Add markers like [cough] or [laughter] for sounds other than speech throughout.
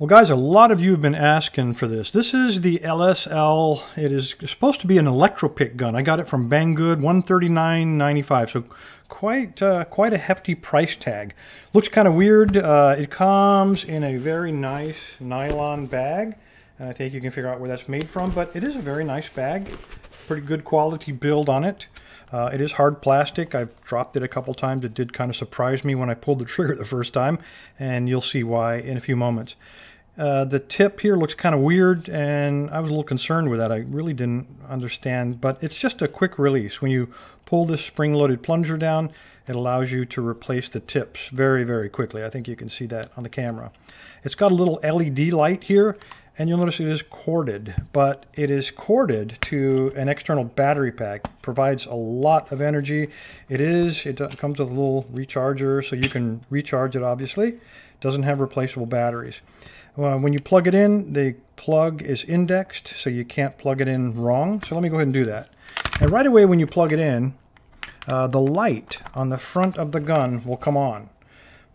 Well, guys, a lot of you have been asking for this. This is the LSL. It is supposed to be an electropick gun. I got it from Banggood, 139.95. So quite uh, quite a hefty price tag. Looks kind of weird. Uh, it comes in a very nice nylon bag, and I think you can figure out where that's made from. But it is a very nice bag. Pretty good quality build on it. Uh, it is hard plastic. I've dropped it a couple times. It did kind of surprise me when I pulled the [laughs] trigger the first time, and you'll see why in a few moments. Uh, the tip here looks kind of weird and I was a little concerned with that. I really didn't understand, but it's just a quick release. When you pull this spring-loaded plunger down, it allows you to replace the tips very, very quickly. I think you can see that on the camera. It's got a little LED light here and you'll notice it is corded, but it is corded to an external battery pack. Provides a lot of energy. It is, it comes with a little recharger so you can recharge it obviously. Doesn't have replaceable batteries. Uh, when you plug it in, the plug is indexed, so you can't plug it in wrong. So let me go ahead and do that. And right away when you plug it in, uh, the light on the front of the gun will come on.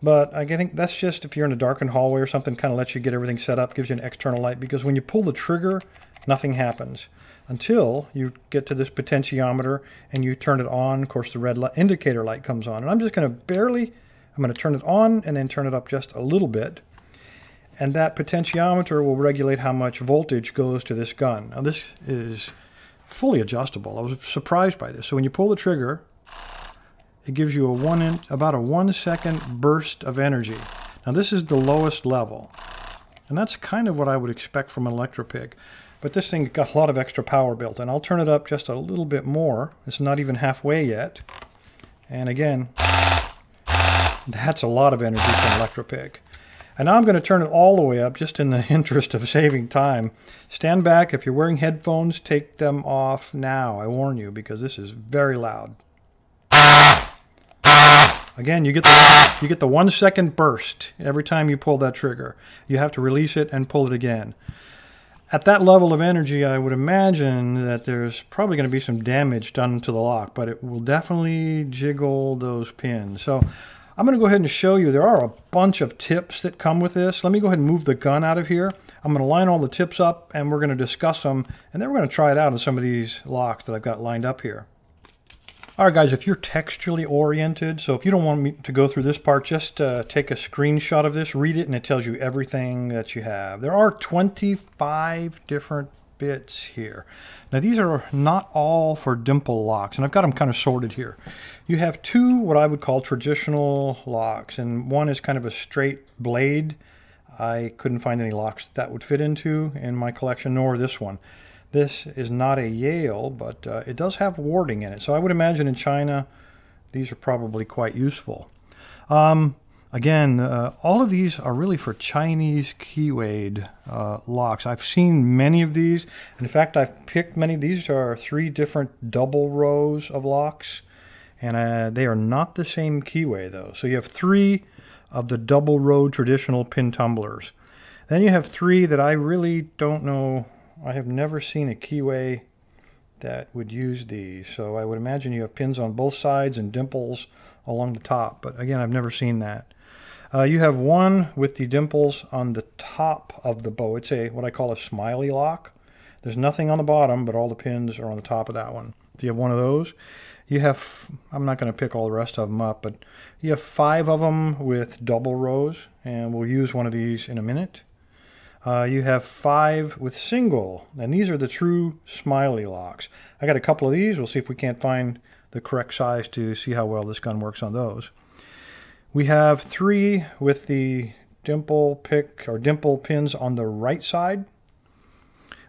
But I think that's just if you're in a darkened hallway or something, kind of lets you get everything set up, gives you an external light, because when you pull the trigger, nothing happens until you get to this potentiometer and you turn it on. Of course, the red indicator light comes on. And I'm just going to barely, I'm going to turn it on and then turn it up just a little bit and that potentiometer will regulate how much voltage goes to this gun. Now this is fully adjustable. I was surprised by this. So when you pull the trigger, it gives you a one in, about a one second burst of energy. Now this is the lowest level. And that's kind of what I would expect from an Electropick. But this thing's got a lot of extra power built and I'll turn it up just a little bit more. It's not even halfway yet. And again, that's a lot of energy from Electropick. And now I'm going to turn it all the way up just in the [laughs] interest of saving time. Stand back. If you're wearing headphones, take them off now. I warn you because this is very loud. Again, you get the, you get the one second burst every time you pull that trigger. You have to release it and pull it again. At that level of energy, I would imagine that there's probably going to be some damage done to the lock, but it will definitely jiggle those pins. So I'm going to go ahead and show you. There are a bunch of tips that come with this. Let me go ahead and move the gun out of here. I'm going to line all the tips up and we're going to discuss them and then we're going to try it out on some of these locks that I've got lined up here. All right, guys, if you're textually oriented, so if you don't want me to go through this part, just uh, take a screenshot of this, read it, and it tells you everything that you have. There are 25 different bits here. Now these are not all for dimple locks, and I've got them kind of sorted here. You have two what I would call traditional locks, and one is kind of a straight blade. I couldn't find any locks that would fit into in my collection, nor this one. This is not a Yale, but uh, it does have warding in it. So I would imagine in China, these are probably quite useful. Um, Again, uh, all of these are really for Chinese keywayed uh, locks. I've seen many of these. In fact, I've picked many. These are three different double rows of locks, and uh, they are not the same keyway though. So you have three of the double row traditional pin tumblers. Then you have three that I really don't know. I have never seen a keyway that would use these. So I would imagine you have pins on both sides and dimples along the top. But again, I've never seen that. Uh, you have one with the dimples on the top of the bow. It's a what I call a smiley lock. There's nothing on the bottom, but all the pins are on the top of that one. So you have one of those. You have, I'm not going to pick all the rest of them up, but you have five of them with double rows, and we'll use one of these in a minute. Uh, you have five with single, and these are the true smiley locks. I got a couple of these. We'll see if we can't find the correct size to see how well this gun works on those. We have three with the dimple pick or dimple pins on the right side.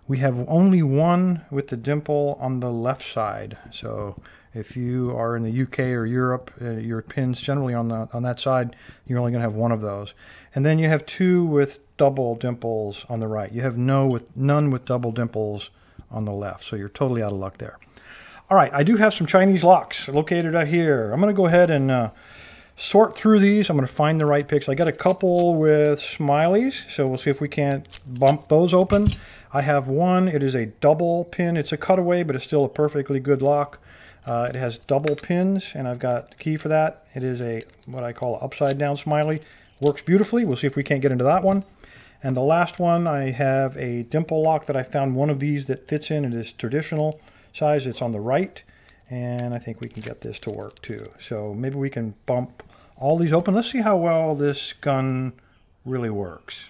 We have only one with the dimple on the left side. So if you are in the UK or Europe, uh, your pins generally on the on that side, you're only going to have one of those. And then you have two with double dimples on the right. You have no with none with double dimples on the left. So you're totally out of luck there. All right, I do have some Chinese locks located out here. I'm going to go ahead and uh, sort through these. I'm going to find the right picks. I got a couple with smileys, so we'll see if we can't bump those open. I have one. It is a double pin. It's a cutaway, but it's still a perfectly good lock. Uh, it has double pins, and I've got key for that. It is a what I call upside down smiley. Works beautifully. We'll see if we can't get into that one. And the last one, I have a dimple lock that I found one of these that fits in. It is traditional size. It's on the right. And I think we can get this to work too. So maybe we can bump all these open. Let's see how well this gun really works.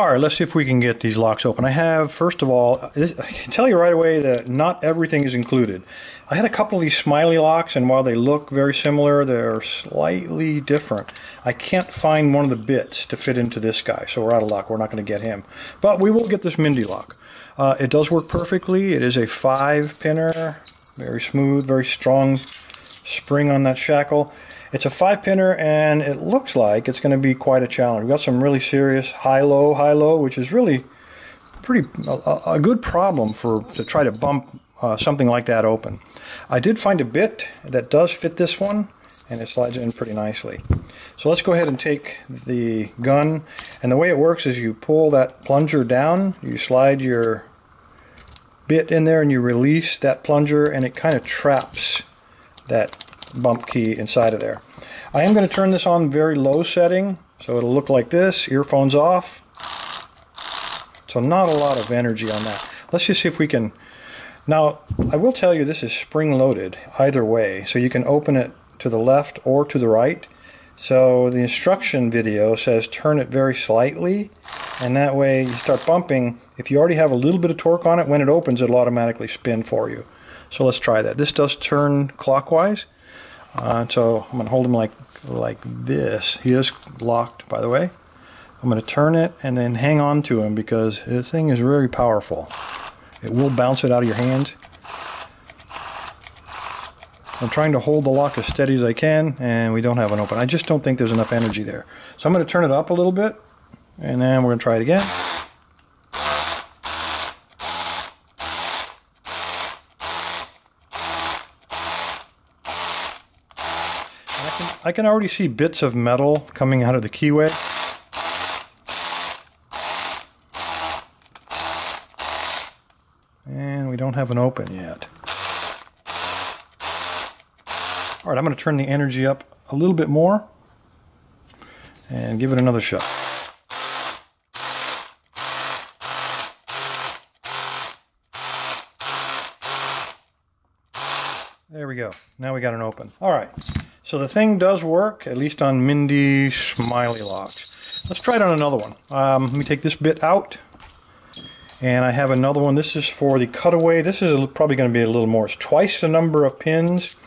All right, let's see if we can get these locks open. I have, first of all, this, I can tell you right away that not everything is included. I had a couple of these smiley locks, and while they look very similar, they're slightly different. I can't find one of the bits to fit into this guy, so we're out of luck. We're not going to get him. But we will get this Mindy lock. Uh, it does work perfectly. It is a five pinner, very smooth, very strong spring on that shackle. It's a five pinner and it looks like it's going to be quite a challenge. We've got some really serious high-low, high-low, which is really pretty a, a, good problem for to try to bump uh, something like that open. I did find a bit that does fit this one and it slides in pretty nicely. So let's go ahead and take the gun and the way it works is you pull that plunger down, you slide your bit in there and you release that plunger and it kind of traps that bump key inside of there. I am going to turn this on very low setting, so it'll look like this, earphones off. So not a lot of energy on that. Let's just see if we can... Now, I will tell you this is spring-loaded either way, so you can open it to the left or to the right. So the instruction video says turn it very slightly, and that way you start bumping. If you already have a little bit of torque on it, when it opens, it'll automatically spin for you. So let's try that. This does turn clockwise. Uh, so I'm going to hold him like like this. He is locked, by the way. I'm going to turn it and then hang on to him because this thing is very powerful. It will bounce it out of your hand. I'm trying to hold the lock as steady as I can and we don't have an open. I just don't think there's enough energy there. So I'm going to turn it up a little bit and then we're going to try it again. I can already see bits of metal coming out of the keyway. And we don't have an open yet. All right, I'm going to turn the energy up a little bit more and give it another shot. There we go. Now we got an open. All right. So the thing does work, at least on Mindy Smiley locks. Let's try it on another one. Um, let me take this bit out. And I have another one. This is for the cutaway. This is probably going to be a little more. It's twice the number of pins.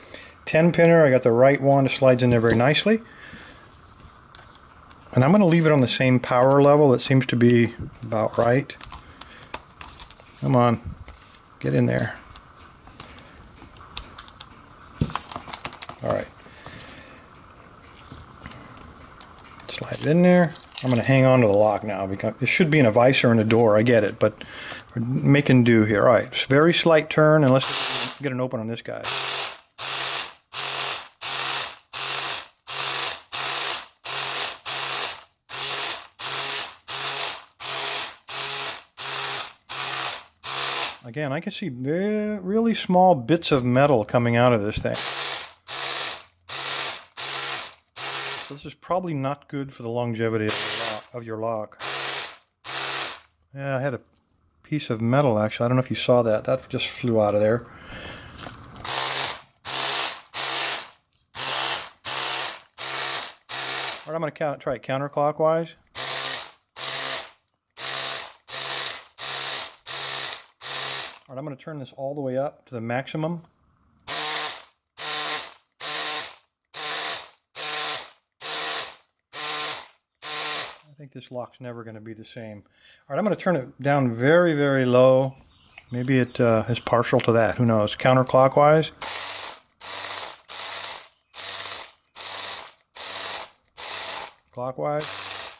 10 pinner. I got the right one. It slides in there very nicely. And I'm going to leave it on the same power level. It seems to be about right. Come on. Get in there. All right. Slide it in there. I'm going to hang on to the lock now because it should be in a vise or in a door. I get it, but we're making do here. All right, very slight turn, and let's get an open on this guy. Again, I can see very, really small bits of metal coming out of this thing. This is probably not good for the longevity of your, lock. Yeah, I had a piece of metal actually. I don't know if you saw that. That just flew out of there. All right, I'm going to count, try it counterclockwise. All right, I'm going to turn this all the way up to the maximum. Think this lock's never going to be the same. All right, I'm going to turn it down very, very low. Maybe it uh, is partial to that. Who knows? Counterclockwise. Clockwise.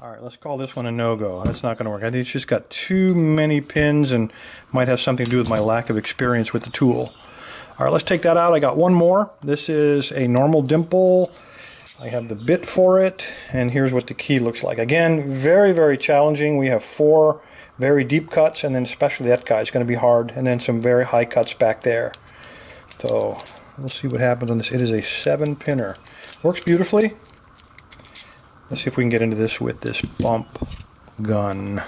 All right, let's call this one a no-go. That's not going to work. I think it's just got too many pins and might have something to do with my lack of experience with the tool. All right, let's take that out. I got one more. This is a normal dimple. I have the bit for it, and here's what the key looks like. Again, very, very challenging. We have four very deep cuts, and then especially that guy is going to be hard, and then some very high cuts back there. So we'll see what happens on this. It is a seven pinner. Works beautifully. Let's see if we can get into this with this bump gun.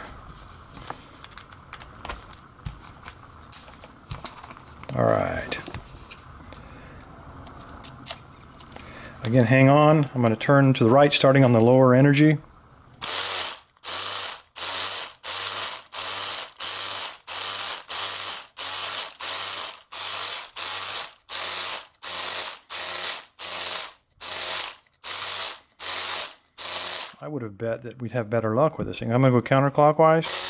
All right. Again, hang on. I'm going to turn to the right, starting on the lower energy. I would have bet that we'd have better luck with this thing. I'm going to go counterclockwise.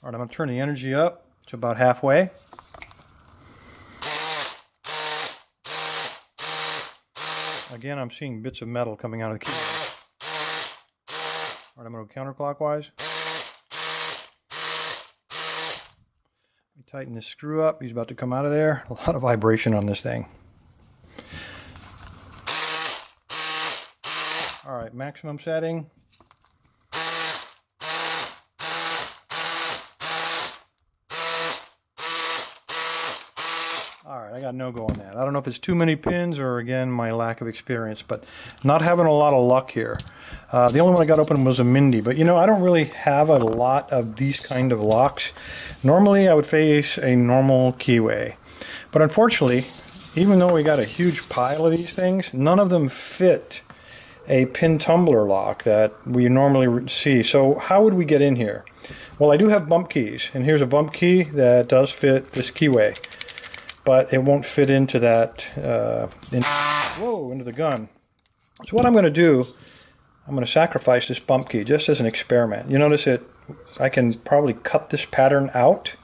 All right, I'm going to turn the energy up to about halfway. Again, I'm seeing bits of metal coming out of the key. All right, I'm going to go counterclockwise. Tighten this screw up. He's about to come out of there. A lot of vibration on this thing. All right, maximum setting. I got no go on that. I don't know if it's too many pins or, again, my lack of experience, but not having a lot of luck here. Uh, the only one I got open was a Mindy, but you know, I don't really have a lot of these kind of locks. Normally, I would face a normal keyway, but unfortunately, even though we got a huge pile of these things, none of them fit a pin tumbler lock that we normally see. So how would we get in here? Well, I do have bump keys, and here's a bump key that does fit this keyway but it won't fit into that, uh, in, whoa, into the gun. So what I'm going to do, I'm going to sacrifice this bump key just as an experiment. You notice it, I can probably cut this pattern out.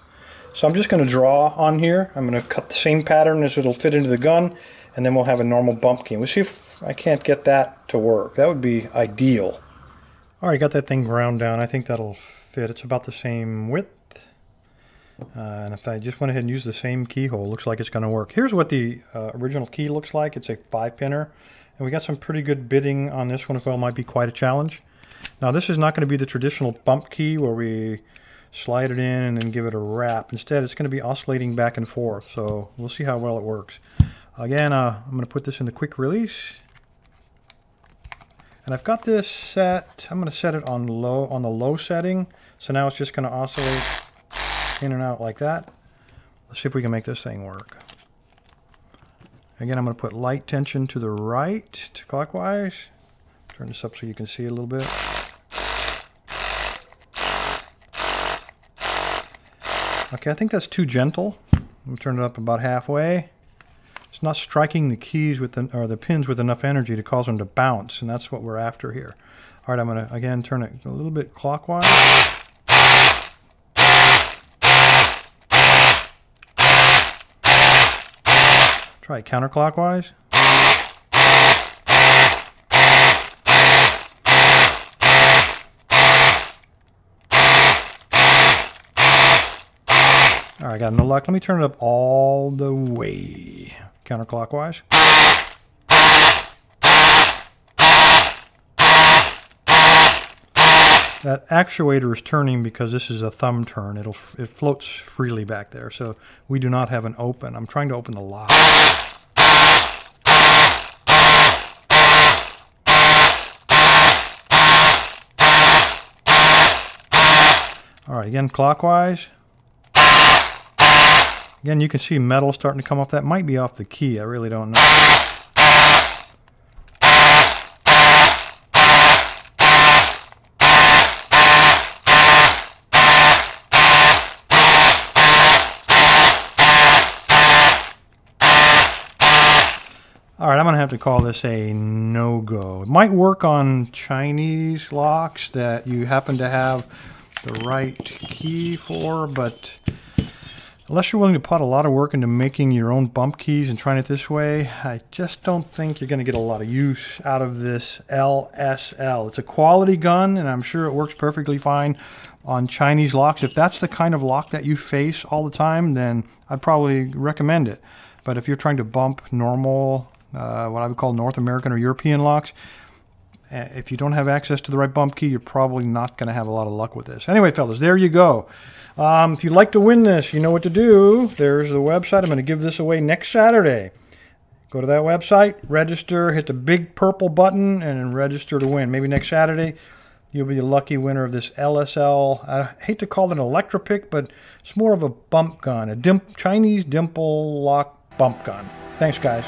So I'm just going to draw on here. I'm going to cut the same pattern as it'll fit into the gun, and then we'll have a normal bump key. We'll see if I can't get that to work. That would be ideal. All right, got that thing ground down. I think that'll fit. It's about the same width. Uh, and if I just went ahead and used the same keyhole, looks like it's going to work. Here's what the uh, original key looks like. It's a five pinner. And we got some pretty good bitting on this one as well. Might be quite a challenge. Now this is not going to be the traditional bump key where we slide it in and then give it a rap. Instead, it's going to be oscillating back and forth. So we'll see how well it works. Again, uh, I'm going to put this in the quick release. And I've got this set, I'm going to set it on low on the low setting. So now it's just going to oscillate in and out like that. Let's see if we can make this thing work. Again, I'm going to put light tension to the right, to clockwise. Turn this up so you can see a little bit. Okay, I think that's too gentle. We'll turn it up about halfway. It's not striking the keys with the, or the pins with enough energy to cause them to bounce, and that's what we're after here. All right, I'm going to, again, turn it a little bit clockwise. Try it counterclockwise. All right, I got no luck. Let me turn it up all the way. Counterclockwise. That actuator is turning because this is a thumb turn. It'll it floats freely back there, so we do not have an open. I'm trying to open the lock. All right, again clockwise. Again, you can see metal starting to come off. That might be off the key. I really don't know. All right, I'm going to have to call this a no-go. It might work on Chinese locks that you happen to have the right key for, but Unless you're willing to put a lot of work into making your own bump keys and trying it this way, I just don't think you're going to get a lot of use out of this LSL. It's a quality gun, and I'm sure it works perfectly fine on Chinese locks. If that's the kind of lock that you face all the time, then I'd probably recommend it. But if you're trying to bump normal, uh, what I would call North American or European locks, eh, if you don't have access to the right bump key, you're probably not going to have a lot of luck with this. Anyway, fellas, there you go. Um, if you'd like to win this, you know what to do. There's the website. I'm going to give this away next Saturday. Go to that website, register, hit the big purple button, and register to win. Maybe next Saturday, you'll be the lucky winner of this LSL. I hate to call it an Electropick, but it's more of a bump gun, a dim Chinese dimple lock bump gun. Thanks, guys.